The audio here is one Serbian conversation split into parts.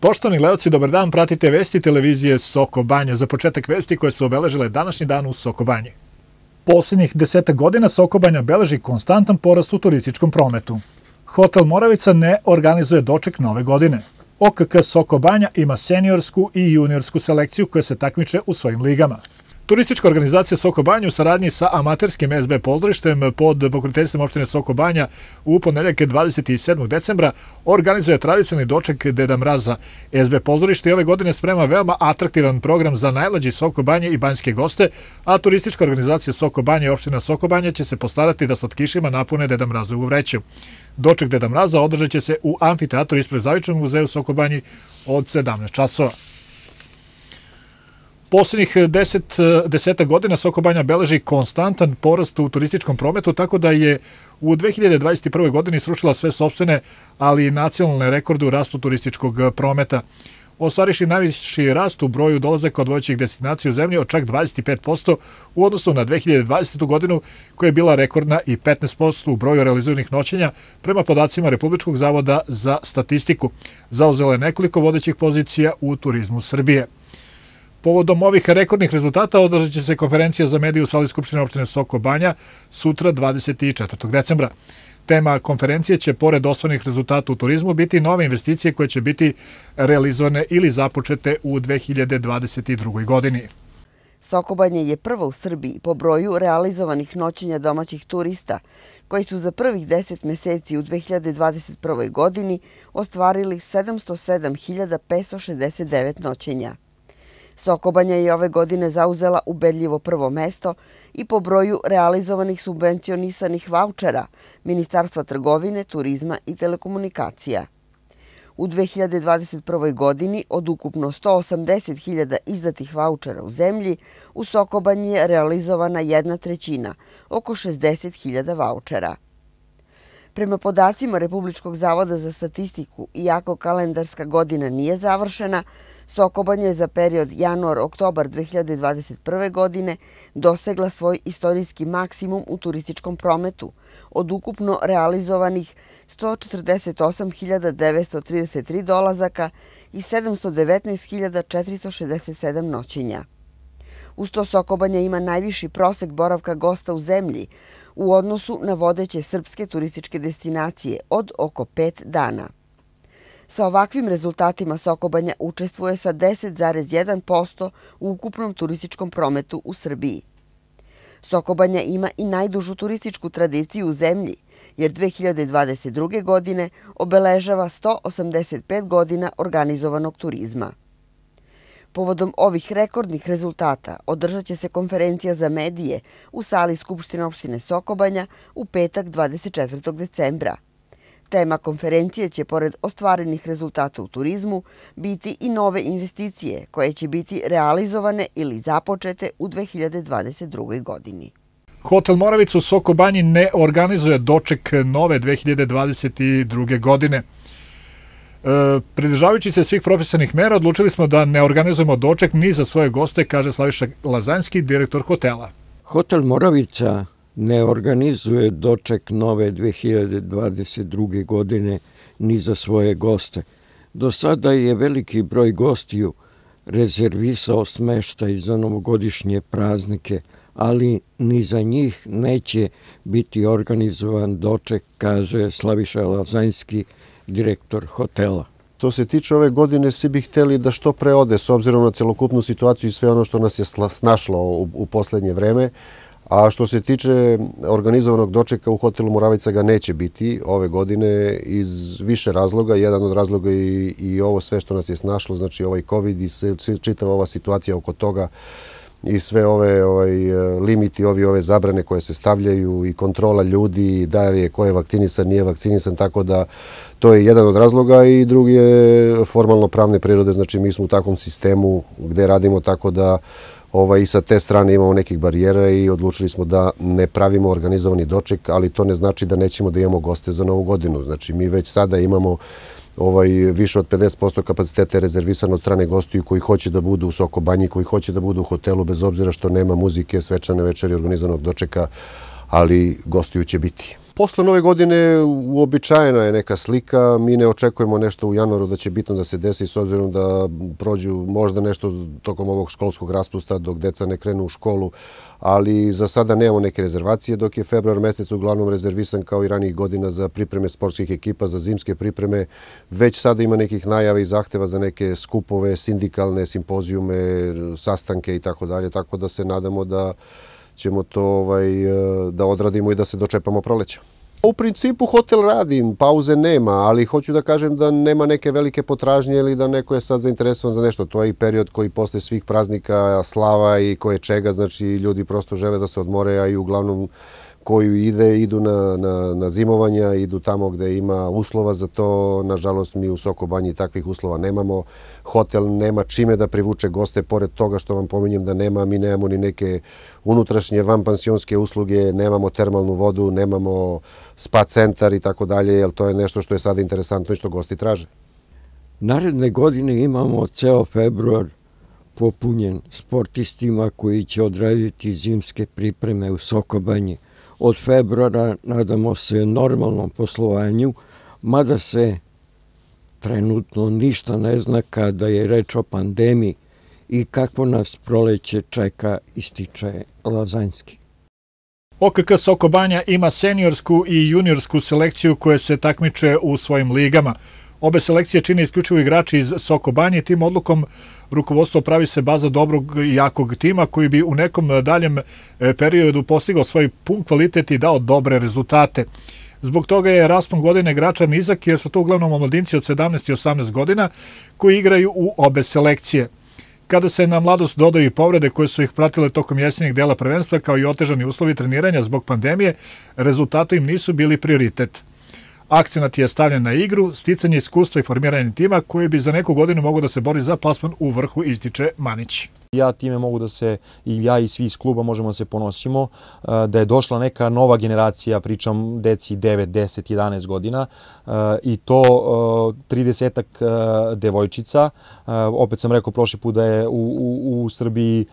Poštovani gledalci, dobar dan, pratite vesti televizije Soko Banja. Za početak vesti koje su obeležile današnji dan u Soko Banji. Poslednjih deseta godina Soko Banja beleži konstantan porast u turističkom prometu. Hotel Moravica ne organizuje doček nove godine. OKK Soko Banja ima seniorsku i juniorsku selekciju koja se takmiče u svojim ligama. Turistička organizacija Soko Banja u saradnji sa amaterskim SB pozorištem pod pokretestvom opštine Soko Banja u ponedeljke 27. decembra organizuje tradicionalni doček Deda Mraza. SB pozorište i ove godine sprema veoma atraktivan program za najlađi Soko Banje i banjske goste, a turistička organizacija Soko Banja i opština Soko Banja će se postarati da slatkišima napune Deda Mrazovu vreću. Doček Deda Mraza održat će se u amfiteatru ispred Zavičnog muzeja u Soko Banji od 17 časova. Poslednjih deset, deseta godina Soko Banja beleži konstantan porast u turističkom prometu, tako da je u 2021. godini srušila sve sobstvene, ali i nacionalne rekorde u rastu turističkog prometa. Ostvariši najviši rast u broju dolazaka od voćih destinacija u zemlji od čak 25% u odnosu na 2020. godinu koja je bila rekordna i 15% u broju realizovanih noćenja prema podacima Republičkog zavoda za statistiku. Zauzela je nekoliko vodećih pozicija u turizmu Srbije. Povodom ovih rekordnih rezultata održat će se konferencija za mediju u sali Skupštine opštine Soko Banja sutra 24. decembra. Tema konferencije će, pored osnovnih rezultata u turizmu, biti nove investicije koje će biti realizovane ili započete u 2022. godini. Sokobanje je prvo u Srbiji po broju realizovanih noćenja domaćih turista, koji su za prvih 10 meseci u 2021. godini ostvarili 707.569 noćenja. Sokobanja je ove godine zauzela ubedljivo prvo mesto i po broju realizovanih subvencionisanih vaučera Ministarstva trgovine, turizma i telekomunikacija. U 2021. godini od ukupno 180.000 izdatih vaučera u zemlji, u Sokobanji je realizovana jedna trećina, oko 60.000 vaučera. Prema podacima Republičkog zavoda za statistiku, iako kalendarska godina nije završena, Sokobanja je za period januar-oktobar 2021. godine dosegla svoj istorijski maksimum u turističkom prometu od ukupno realizovanih 148.933 dolazaka i 719.467 noćenja. Uz to Sokobanja ima najviši prosek boravka gosta u zemlji u odnosu na vodeće srpske turističke destinacije od oko 5 dana. Sa ovakvim rezultatima Sokobanja učestvuje sa 10,1% u ukupnom turističkom prometu u Srbiji. Sokobanja ima i najdužu turističku tradiciju u zemlji, jer 2022. godine obeležava 185 godina organizovanog turizma. Povodom ovih rekordnih rezultata održat će se konferencija za medije u sali Skupštine opštine Sokobanja u petak 24. decembra – Tema konferencije će, pored ostvarenih rezultata u turizmu, biti i nove investicije koje će biti realizovane ili započete u 2022. godini. Hotel Moravica u Soko Banji ne organizuje doček nove 2022. godine. E, pridržavajući se svih propisanih mera, odlučili smo da ne organizujemo doček ni za svoje goste, kaže Slaviša Lazanski, direktor hotela. Hotel Moravica ne organizuje doček nove 2022. godine ni za svoje goste. Do sada je veliki broj gostiju rezervisao smeštaj za novogodišnje praznike, ali ni za njih neće biti organizovan doček, kaže Slaviša Lazanjski, direktor hotela. Što se tiče ove godine, svi bi hteli da što pre ode, s obzirom na celokupnu situaciju i sve ono što nas je snašlo u, u poslednje vreme. A što se tiče organizovanog dočeka u hotelu Moravica ga neće biti ove godine iz više razloga. Jedan od razloga i, i ovo sve što nas je snašlo, znači ovaj COVID i čitava ova situacija oko toga i sve ove ovaj, limiti, ovi, ove zabrane koje se stavljaju i kontrola ljudi, da li je ko je vakcinisan, nije vakcinisan, tako da to je jedan od razloga i drugi je formalno pravne prirode, znači mi smo u takvom sistemu gde radimo tako da ovaj, i sa te strane imamo nekih barijera i odlučili smo da ne pravimo organizovani doček, ali to ne znači da nećemo da imamo goste za novu godinu. Znači mi već sada imamo ovaj, više od 50% kapaciteta je rezervisano od strane gostiju koji hoće da budu u Soko Banji, koji hoće da budu u hotelu, bez obzira što nema muzike, svečane večeri organizovanog dočeka, ali gostiju će biti. Posle nove godine uobičajena je neka slika, mi ne očekujemo nešto u januaru da će bitno da se desi s obzirom da prođu možda nešto tokom ovog školskog raspusta dok deca ne krenu u školu, ali za sada nemamo neke rezervacije, dok je februar mesec uglavnom rezervisan kao i ranijih godina za pripreme sportskih ekipa, za zimske pripreme. Već sada ima nekih najava i zahteva za neke skupove, sindikalne simpozijume, sastanke i tako dalje, tako da se nadamo da ćemo to ovaj, da odradimo i da se dočepamo proleća. U principu hotel radim, pauze nema, ali hoću da kažem da nema neke velike potražnje ili da neko je sad zainteresovan za nešto. To je i period koji posle svih praznika, slava i koje čega, znači ljudi prosto žele da se odmore, a i uglavnom koju ide, idu na, na, na zimovanja, idu tamo gde ima uslova za to. Nažalost, mi u Sokobanji takvih uslova nemamo. Hotel nema čime da privuče goste, pored toga što vam pominjem da nema, mi nemamo ni neke unutrašnje vanpansionske usluge, nemamo termalnu vodu, nemamo spa centar i tako dalje, jer to je nešto što je sada interesantno i što gosti traže. Naredne godine imamo ceo februar popunjen sportistima koji će odraditi zimske pripreme u Sokobanji – od februara nadamo se normalnom poslovanju, mada se trenutno ništa ne zna kada je reč o pandemiji i kako nas proleće čeka ističe Lazanski. OKK Soko Banja ima seniorsku i juniorsku selekciju koje se takmiče u svojim ligama. Obe selekcije čine isključivo igrači iz Soko Banje. Tim odlukom rukovodstvo pravi se baza dobrog i jakog tima koji bi u nekom daljem e, periodu postigao svoj pun kvalitet i dao dobre rezultate. Zbog toga je raspon godine igrača nizak jer su to uglavnom omladinci od 17 i 18 godina koji igraju u obe selekcije. Kada se na mladost dodaju i povrede koje su ih pratile tokom jesenjeg dela prvenstva kao i otežani uslovi treniranja zbog pandemije, rezultati im nisu bili prioritet. Akcenat je stavljen na igru, sticanje iskustva i formiranje tima koji bi za neku godinu mogu da se bori za plasman u vrhu, ističe Manić. Ja time mogu da se, i ja i svi iz kluba možemo da se ponosimo, e, da je došla neka nova generacija, pričam deci 9, 10, 11 godina, e, i to 30 e, devojčica. Opet sam rekao prošli put da je u, u, u Srbiji,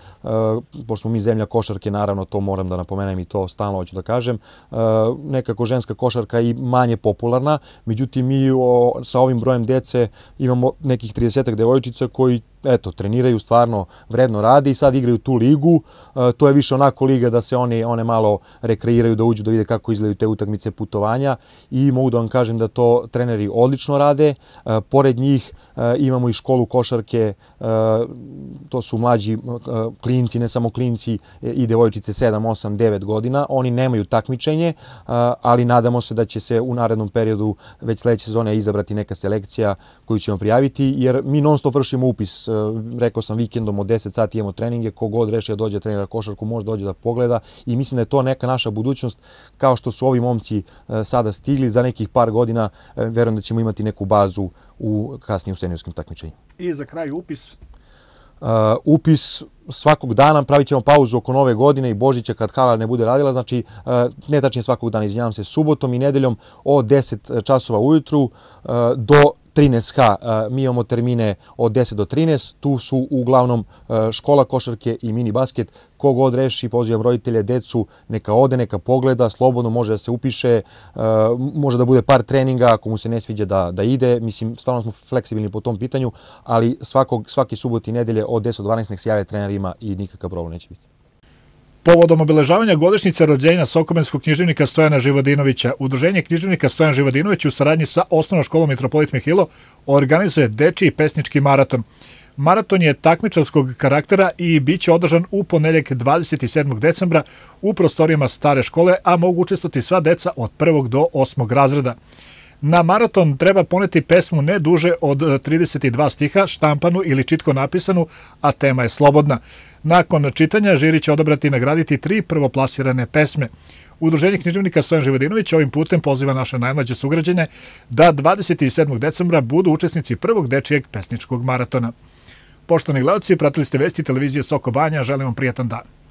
pošto smo mi zemlja košarke, naravno to moram da napomenem i to stalno hoću da kažem, nekako ženska košarka i manje popularna, međutim mi sa ovim brojem dece imamo nekih 30 devojčica koji eto, treniraju stvarno vredno radi i sad igraju tu ligu. E, to je više onako liga da se oni, one malo rekreiraju, da uđu, da vide kako izgledaju te utakmice putovanja i mogu da vam kažem da to treneri odlično rade. E, pored njih e, imamo i školu košarke, to su mlađi klinci, ne samo klinci i devojčice 7, 8, 9 godina. Oni nemaju takmičenje, ali nadamo se da će se u narednom periodu već sledeće sezone izabrati neka selekcija koju ćemo prijaviti, jer mi non stop vršimo upis rekao sam vikendom od 10 sati imamo treninge, kogod reši da dođe trenira košarku može dođe da pogleda i mislim da je to neka naša budućnost kao što su ovi momci e, sada stigli za nekih par godina e, verujem da ćemo imati neku bazu u kasnije u seniorskim takmičenjima. I za kraj upis Uh, upis svakog dana, pravit ćemo pauzu oko nove godine i Božića kad hala ne bude radila, znači uh, ne tačnije svakog dana, izvinjavam se, subotom i nedeljom od 10 časova ujutru uh, do 13H mi imamo termine od 10 do 13, tu su uglavnom škola košarke i mini basket. Kogod reši, pozivam roditelje, decu, neka ode, neka pogleda, slobodno može da se upiše, može da bude par treninga ako mu se ne sviđa da, da ide. Mislim, stvarno smo fleksibilni po tom pitanju, ali svakog, svaki subot i nedelje od 10 do 12 nek se jave trenerima i nikakav problem neće biti. Povodom obeležavanja godišnjice rođenja Sokomenskog književnika Stojana Živodinovića, Udruženje književnika Stojan Živodinović u saradnji sa osnovnom školom Mitropolit Mihilo organizuje dečiji pesnički maraton. Maraton je takmičarskog karaktera i bit će održan u poneljak 27. decembra u prostorijama stare škole, a mogu učestvati sva deca od 1. do 8. razreda. Na maraton treba poneti pesmu ne duže od 32 stiha, štampanu ili čitko napisanu, a tema je slobodna. Nakon čitanja žiri će odabrati i nagraditi tri prvoplasirane pesme. Udruženje književnika Stojan Živodinović ovim putem poziva naše najmlađe sugrađenje da 27. decembra budu učesnici prvog dečijeg pesničkog maratona. Poštovani gledalci, pratili ste vesti televizije Soko Banja, želim vam prijatan dan.